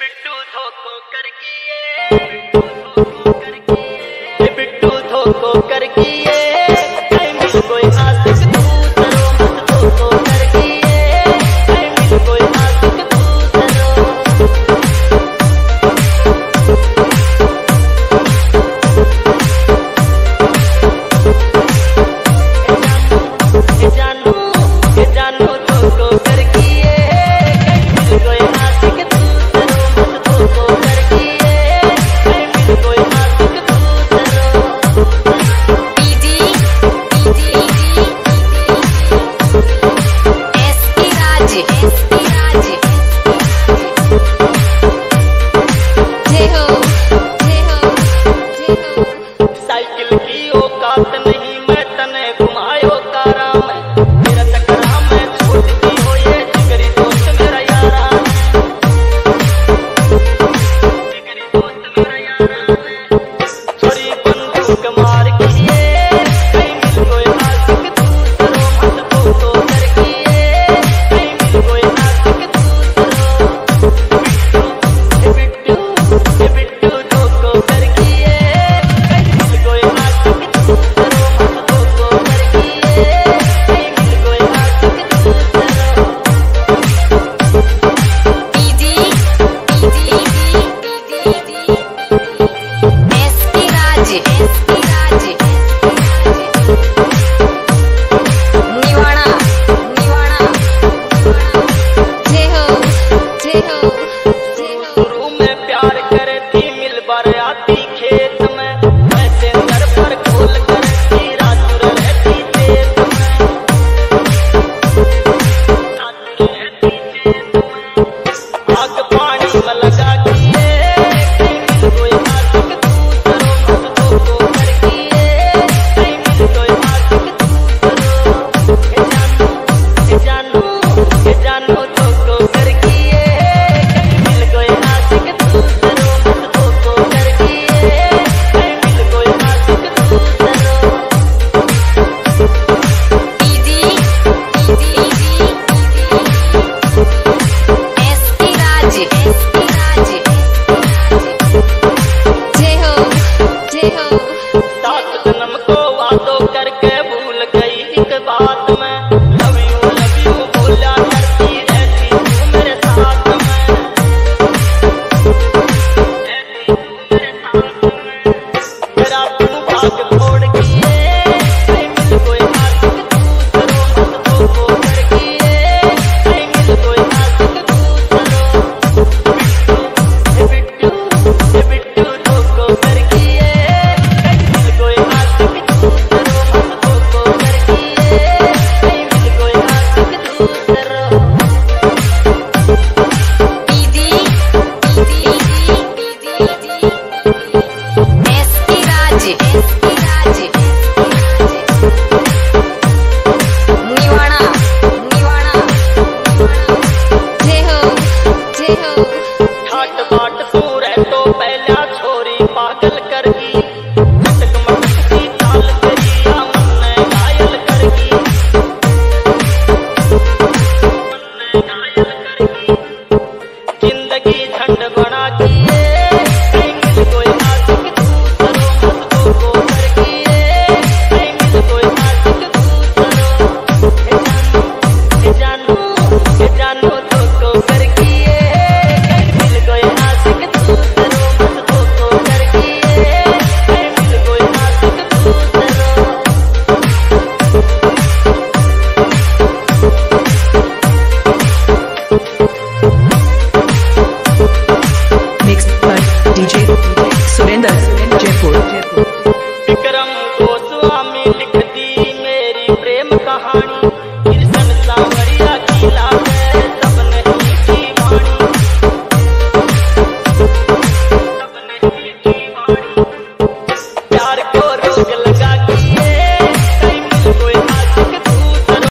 बिट्टू धोखो कर किए साइकिल की औकात नहीं। Hey,